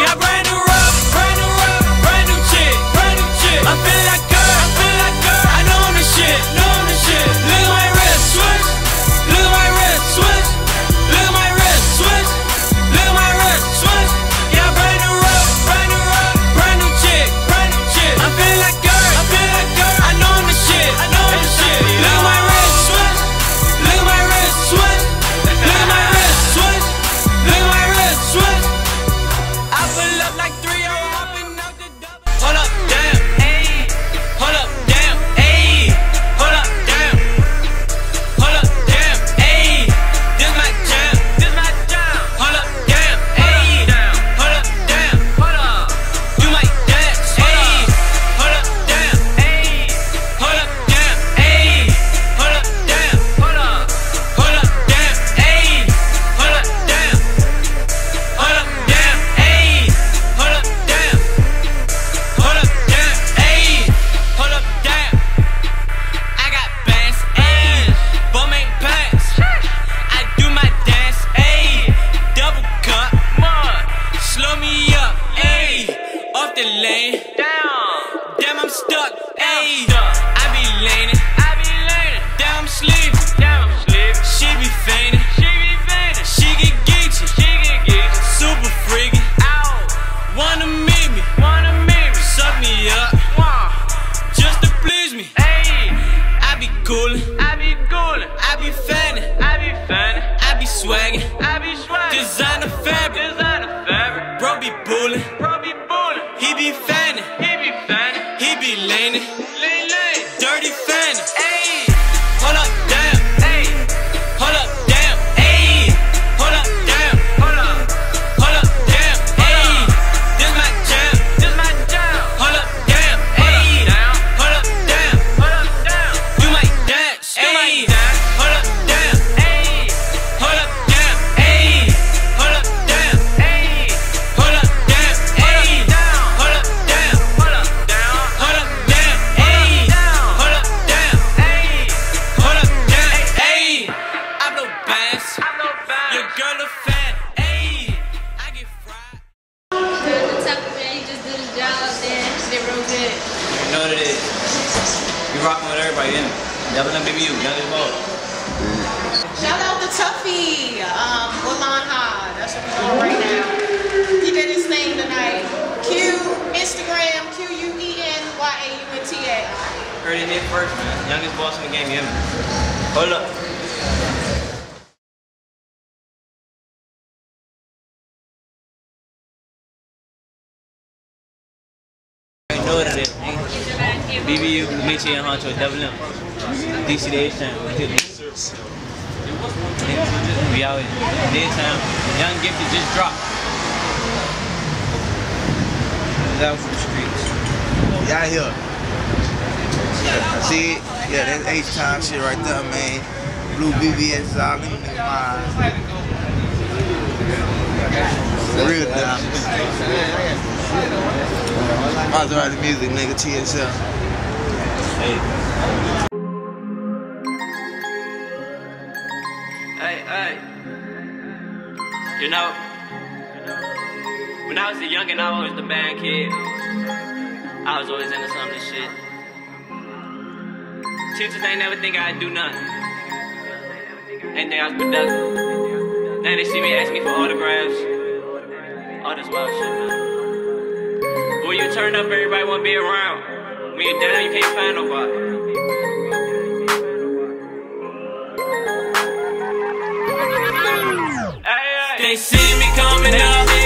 Your brand new lane. Down. Damn, I'm stuck. Ayy. I be laying. I be. Damn, I'm. Damn, I'm. She be. She be. She get geeky. She get geeky. Super freaky. Wanna meet me. Wanna meet me. Me up. Just to please me. I be coolin'. I be coolin'. I be. I be. I be swaggin'. I be swaggin'. Designer fabric. Fabric. Bro be bullin'. Bro be bullin', he be fannin', he be fannin', You know what it is. We rocking with everybody, in Double M BBU, youngest ball. Shout out to Tuffy, um, Ha. That's what we're doing right now. He did his thing tonight. Q, Instagram, Q U E N Y A U N T A. Heard it here first, man. Youngest boss in the game, you hear me? Hold up. BBU, Michi and Honcho, Double M. DC the H-Town. We out here. Daytime. Young Gifted just dropped. Out from the streets. Y'all here. See? Yeah, that's H-Time shit right there, man. Blue BBS all in mind. Real diamonds. Mazerati Music, nigga, TSL. Hey, hey. You know, when I was a youngin', I was the band kid. I was always into some of this shit. Teachers ain't never think I'd do nothing. Ain't think I was productive. Now they see me ask me for autographs. All this wild shit, man. When you turn up, everybody wanna be around. You can't find nobody. They see me coming up,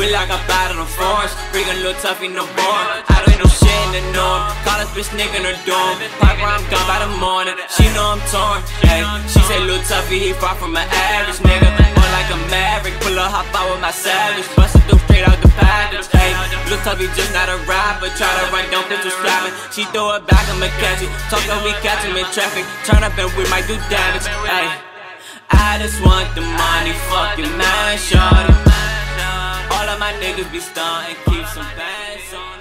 We like up out of the forest, bring a little tough in the. I don't know shit in the norm. Call this bitch nigga in her dorm. Pop around gone by the morning. She know I'm torn. Hey, she say little Tuffy, he far from an average nigga. On like a maverick, pull a hop out with my savage. Bustin' through straight out the package. Hey, little Tuffy just not a rapper. Try to run down pistol slapping. She throw it back, I'ma catch it. Talk that we catch him in traffic. Turn up and we might do damage. Hey, I just want the money, fucking man, shorty. All of my niggas be stuntin', keep some bands on.